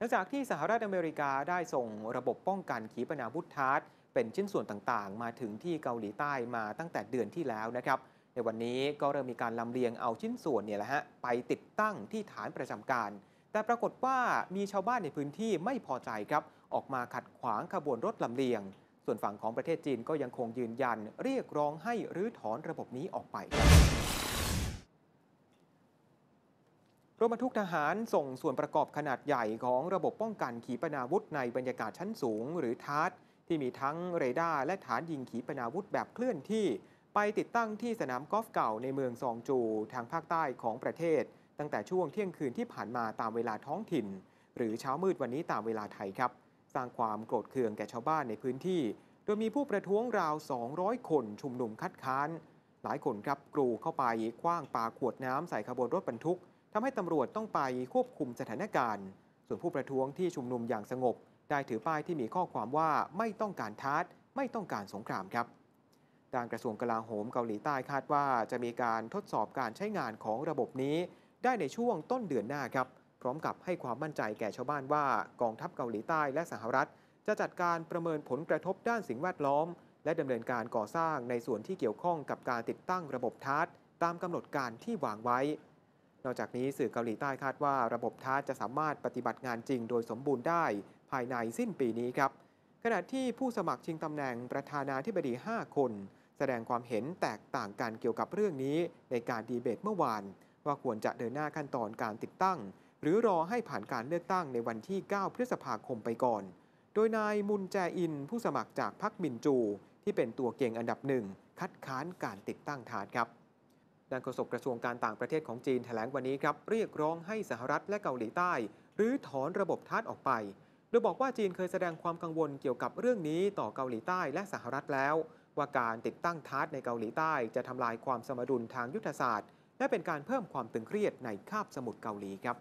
หลังจากที่สหรัฐอเมริกาได้ส่งระบบป้องกันขีปนาวุธทาร์ตเป็นชิ้นส่วนต่างๆ มาถึงที่เกาหลีใต้มาตั้งแต่เดือนที่แล้วนะครับ ในวันนี้ก็เริ่มมีการลำเลียงเอาชิ้นส่วนเนี่ยแหละฮะไปติดตั้งที่ฐานประจำการ แต่ปรากฏว่ามีชาวบ้านในพื้นที่ไม่พอใจครับ ออกมาขัดขวางขบวนรถลำเลียง ส่วนฝั่งของประเทศจีนก็ยังคงยืนยัน เรียกร้องให้รื้อถอนระบบนี้ออกไปค รถบรรทุกทหารส่งส่วนประกอบขนาดใหญ่ของระบบป้องกันขีปนาวุธในบรรยากาศชั้นสูง หรือทาร์ตที่มีทั้งเรดาร์และฐานยิงขีปนาวุธแบบเคลื่อนที่ ไปติดตั้งที่สนามกอล์ฟเก่าในเมืองซองจู ทางภาคใต้ของประเทศ ตั้งแต่ช่วงเที่ยงคืนที่ผ่านมาตามเวลาท้องถิ่น หรือเช้ามืดวันนี้ตามเวลาไทยครับ สร้างความโกรธเคืองแก่ชาวบ้านในพื้นที่ โดยมีผู้ประท้วงราว 200 คนชุมนุมคัดค้าน หลายคนครับกรูเข้าไปคว้างปาขวดน้ำใส่ขบวนรถบรรทุก ทำให้ตำรวจต้องไปควบคุมสถานการณ์ ส่วนผู้ประท้วงที่ชุมนุมอย่างสงบ ได้ถือป้ายที่มีข้อความว่าไม่ต้องการทาร์ตไม่ต้องการสงครามครับด้านกระทรวงกลาโหมเกาหลีใต้คาดว่าจะมีการทดสอบการใช้งานของระบบนี้ ได้ในช่วงต้นเดือนหน้าครับ พร้อมกับให้ความมั่นใจแก่ชาวบ้านว่ากองทัพเกาหลีใต้และสหรัฐ จะจัดการประเมินผลกระทบด้านสิ่งแวดล้อม และดำเนินการก่อสร้างในส่วนที่เกี่ยวข้องกับการติดตั้งระบบทาร์ตตามกำหนดการที่วางไว้ นอกจากนี้สื่อเกาหลีใต้คาดว่าระบบทาจะสามารถปฏิบัติงานจริงโดยสมบูรณ์ได้ภายในสิ้นปีนี้ครับ ขณะที่ผู้สมัครชิงตำแหน่งประธานาธิบดี 5 คน แสดงความเห็นแตกต่างกันเกี่ยวกับเรื่องนี้ในการดีเบตเมื่อวาน ว่าควรจะเดินหน้าขั้นตอนการติดตั้ง หรือรอให้ผ่านการเลือกตั้งในวันที่ 9 พฤษภาคมไปก่อน โดยนายมุนแจอิน ผู้สมัครจากพรรคมินจู ที่เป็นตัวเก่งอันดับหนึ่งคัดค้านการติดตั้งฐานครับ ด้านโฆษกกระทรวงการต่างประเทศของจีนแถลงวันนี้ครับเรียกร้องให้สหรัฐและเกาหลีใต้หรือถอนระบบทาร์ตออกไป โดยบอกว่าจีนเคยแสดงความกังวลเกี่ยวกับเรื่องนี้ต่อเกาหลีใต้และสหรัฐแล้ว ว่าการติดตั้งทาร์ตในเกาหลีใต้จะทำลายความสมดุลทางยุทธศาสตร์ และเป็นการเพิ่มความตึงเครียดในคาบสมุทรเกาหลีครับ